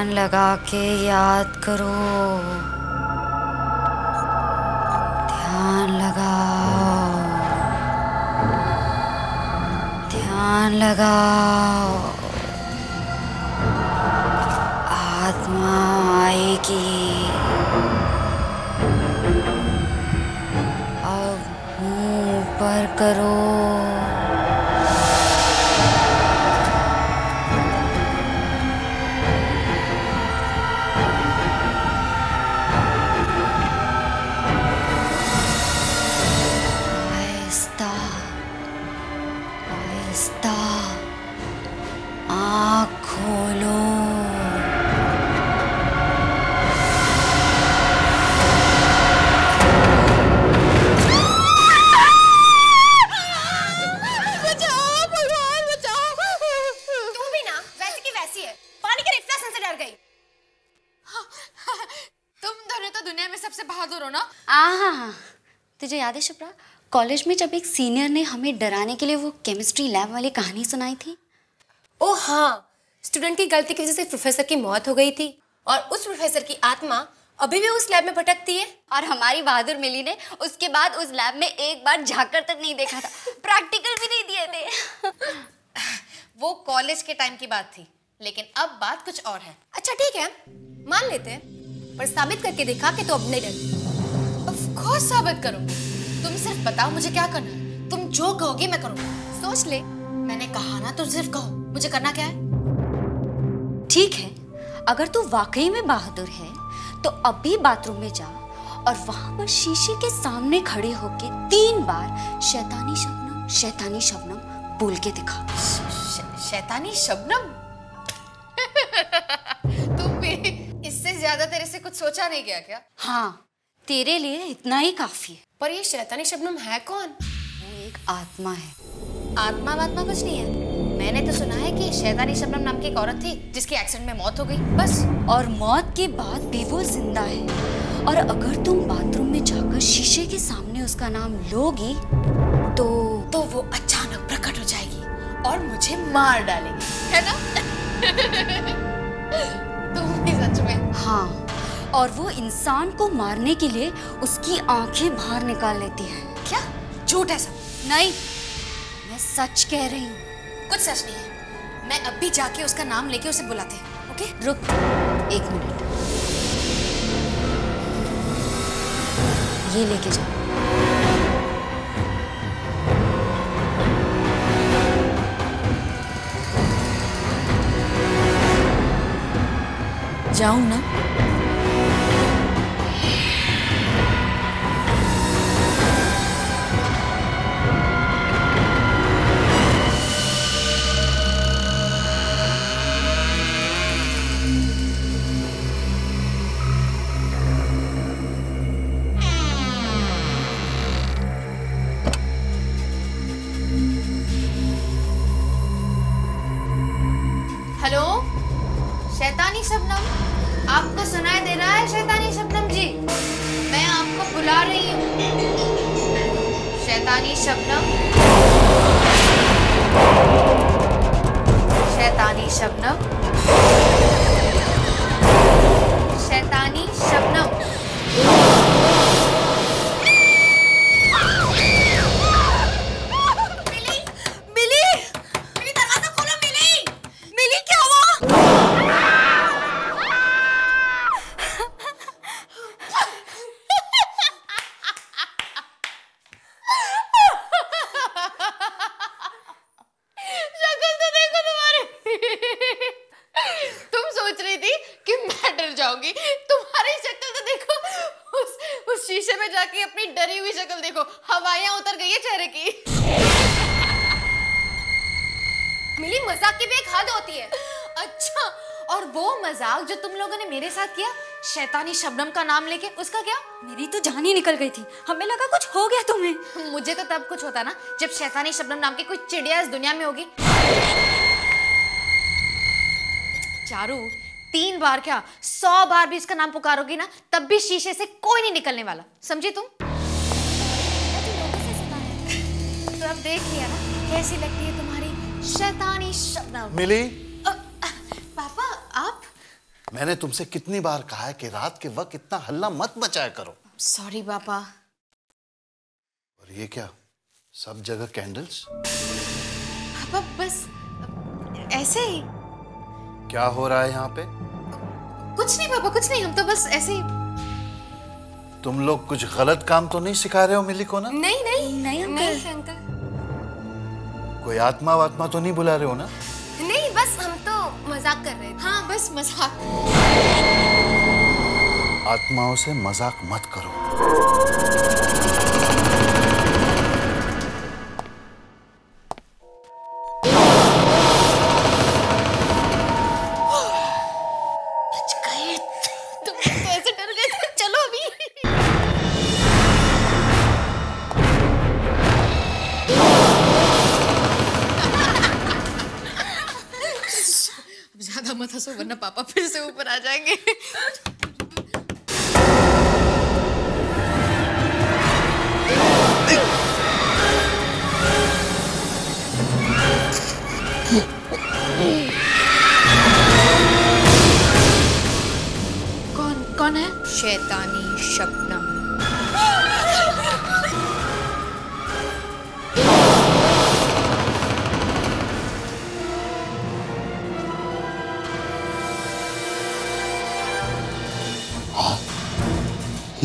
ध्यान लगा के याद करो। ध्यान लगाओ। ध्यान लगाओ। आत्मा आएगी। अब मुँह ऊपर करो। कॉलेज में जब एक सीनियर ने हमें डराने के लिए वो केमिस्ट्री लैब वाली कहानी सुनाई थी? ओ हाँ स्टूडेंट की गलती की वजह से प्रोफेसर की मौत हो गई थी। और उस प्रोफेसर की आत्मा अभी भी उस लैब में भटकती है? और हमारी बहादुर मिली ने उसके बाद उस लैब में एक बार झाकर तक नहीं देखा था। प्रैक्टिकल भी नहीं दिए थे। वो कॉलेज के टाइम की बात थी लेकिन अब बात कुछ और है। अच्छा ठीक है मान लेते हैं पर साबित करके दिखा कि तो अब नहीं डरती ऑफ़ कोर्स साबित करो। तुम सिर्फ़ बताओ मुझे क्या करना है। तुम जो कहोगे मैं करूँगा। सोच ले। मैंने कहा ना तुम सिर्फ़ कहो। मुझे करना क्या है? ठीक है। अगर तू वाकई में बहादुर है तो अभी बाथरूम में जा और वहाँ पर शीशे के सामने खड़े होके तीन बार शैतानी शबनम शैतानी शबनम बोल के दिखा। श- शैतानी शबनम? तुम भी इससे ज़्यादा तेरे से कुछ सोचा नहीं गया क्या? हाँ। तेरे लिए इतना ही काफ़ी है। पर ये शैतानी शबनम है कौन? वो एक आत्मा है। आत्मा वात्मा कुछ नहीं है। मैंने तो सुना है कि शैतानी शबनम नाम की एक औरत थी जिसकी एक्सीडेंट में मौत हो गई। बस। और मौत के बाद भी वो ज़िंदा है। और अगर तुम बाथरूम में जाकर शीशे के सामने उसका नाम लोगी तो तो वो अचानक प्रकट हो जाएगी और मुझे मार डालेगी है ना? तुम भी सच में। हाँ। और वो इंसान को मारने के लिए उसकी आँखें बाहर निकाल लेती है। क्या? झूठ है सब। नहीं मैं सच कह रही हूँ। कुछ सच नहीं है। मैं अब भी जाके उसका नाम लेके उसे बुलाते हैं ओके? रुक एक मिनट। ये लेके जाओ जाऊँ ना? शैतानी शबनम। आपको सुनाई दे रहा है शैतानी शबनम जी? मैं आपको बुला रही हूँ। शैतानी शबनम। शैतानी शबनम। शैतानी शबनम में जाके अपनी डरी हुई शक्ल देखो। हवाइयाँ उतर गई है चेहरे की। मिली मज़ाक की भी एक हद होती है। अच्छा और वो मज़ाक जो तुम लोगों ने मेरे साथ किया शैतानी शबनम का नाम लेके उसका क्या? मेरी तो जान ही निकल गई थी। हमें लगा कुछ हो गया तुम्हें। मुझे तो तब कुछ होता ना जब शैतानी शबनम नाम की कोई चिड़िया इस दुनिया में होगी। चारू तीन बार क्या? सौ बार भी इसका नाम पुकारोगी ना तब भी शीशे से कोई नहीं निकलने वाला। समझी तुम? तो अब देख लिया ना कैसी लगती है तुम्हारी शैतानी शबनम मिली? पापा आप? मैंने तुमसे कितनी बार कहा है कि रात के वक्त इतना हल्ला मत मचाया करो। सॉरी पापा। और ये क्या? सब जगह कैंडल्स पापा बस ऐसे ही। क्या हो रहा है यहाँ पे? कुछ नहीं पापा कुछ नहीं हम तो बस ऐसे ही तुम लोग कुछ गलत काम तो नहीं सिखा रहे हो मिली को ना? नहीं नहीं। नहीं, अंकल। नहीं अंकल। कोई आत्मा वात्मा तो नहीं बुला रहे हो ना? नहीं बस हम तो मज़ाक कर रहे थे। हाँ बस मज़ाक। आत्माओं से मज़ाक मत करो। ऊपर आ जाएँगे।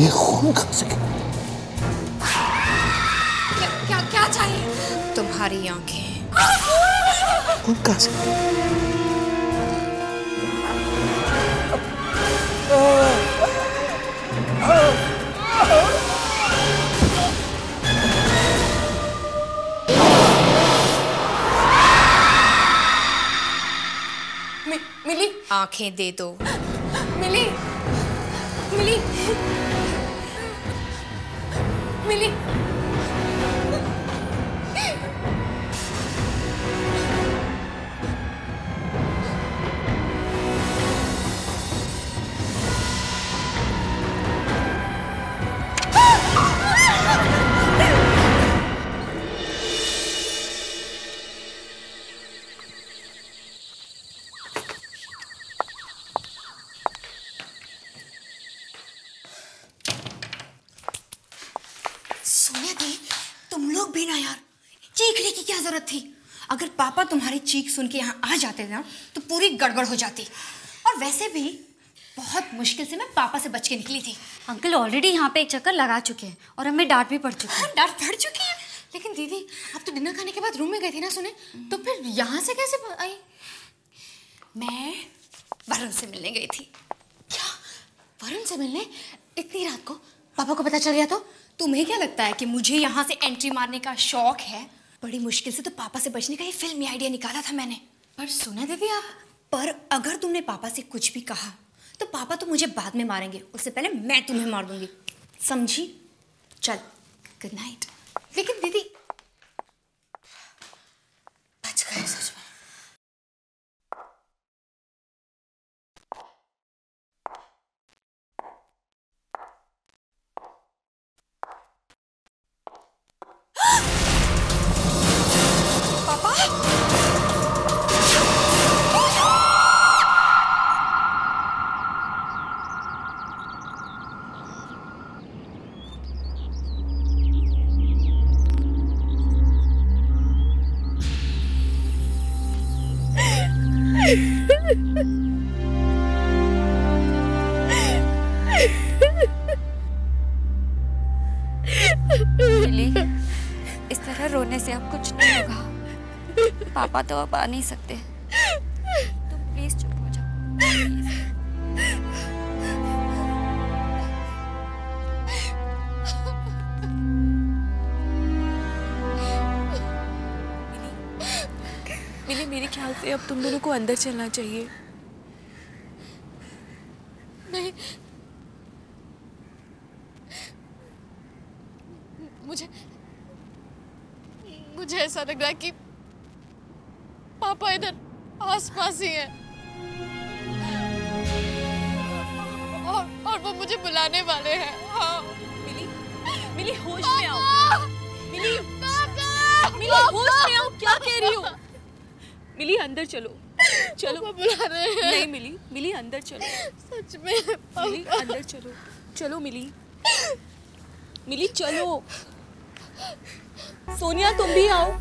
ये खून कहाँ से गिरा? क्या क्या क्या चाहिए? तुम्हारी आँखें। खून कहाँ से मि, मिली? आँखें दे दो। मिली? मिली? मिली तुम भी ना यार। चीखने की क्या ज़रूरत थी? अगर पापा तुम्हारी चीख सुन के यहाँ आ जाते ना तो पूरी गड़बड़ हो जाती। और वैसे भी बहुत मुश्किल से मैं पापा से बच के निकली थी। अंकल ऑलरेडी यहाँ पे एक चक्कर लगा चुके हैं और हमें डांट भी पड़ चुकी है। हाँ, डर पड़ चुकी है। लेकिन दीदी आप तो डिनर खाने के बाद रूम में गई थी ना सुने? तो फिर यहाँ से कैसे आई? मैं वरुण से मिलने गई थी। क्या? वरुण से मिलने? इतनी रात को पापा को पता चल गया तो? तुम्हें क्या लगता है कि मुझे यहाँ से एंट्री मारने का शौक है? बड़ी मुश्किल से तो पापा से बचने का ये फिल्मी आइडिया निकाला था मैंने। पर सुना दीदी आप। पर अगर तुमने पापा से कुछ भी कहा तो पापा तो मुझे बाद में मारेंगे। उससे पहले मैं तुम्हें मार दूँगी। समझी? चल गुड नाइट लेकिन दीदी मिली इस तरह रोने से अब कुछ नहीं होगा। पापा तो अब आ नहीं सकते। तुम प्लीज़ चुप हो जाओ। ख्याल अब तुम दोनों को अंदर चलना चाहिए। नहीं। मुझे मुझे ऐसा लग रहा है कि पापा इधर आसपास ही हैं। और और वो मुझे बुलाने वाले हैं। हाँ। मिली मिली होश में आओ। मिली मिली होश में आओ क्या कह रही हो? मिली अंदर चलो। चलो। बुला रहे हैं। नहीं मिली मिली अंदर चलो। सच में मिली अंदर चलो। चलो मिली। मिली चलो। सोनिया तुम भी आओ।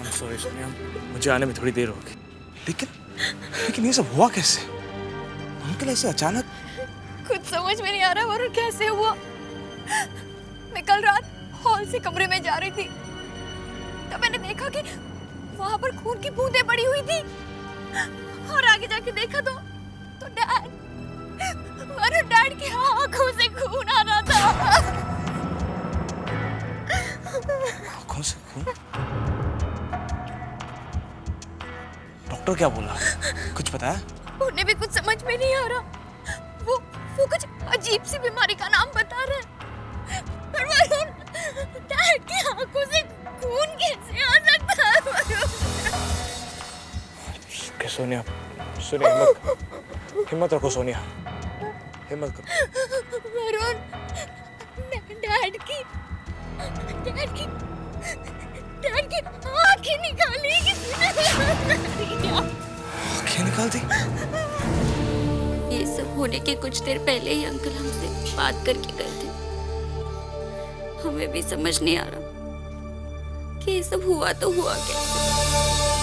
I'm sorry, सोनिया आने में थोड़ी देर होगी लेकिन लेकिन ये सब हुआ कैसे? अंकल ऐसे अचानक कुछ समझ में नहीं आ रहा वरुण कैसे हुआ। मैं कल रात हॉल से कमरे में जा रही थी। तब मैंने देखा कि वहाँ पर खून की बूंदें पड़ी हुई थी। और आगे जाके देखा तो तो डैड वरुण डैड की आँखों से खून आ रहा था। आँखों से खून? डॉक्टर क्या बोला? कुछ बताया उन्हें भी कुछ समझ में नहीं आ रहा। वो वो कुछ अजीब सी बीमारी का नाम बता रहे हैं। पर वरुण डैड की आँखों से खून कैसे आ सकता है वरुण? सोनिया सोनिया हिम्मत हिम्मत रखो सोनिया। हिम्मत करो। वरुण डैड की डैड की डैड की आँखें निकाली किसी ने। निकाल दी ये सब होने के कुछ देर पहले ही अंकल हमसे बात करके गए थे। हमें भी समझ नहीं आ रहा कि ये सब हुआ तो हुआ कैसे?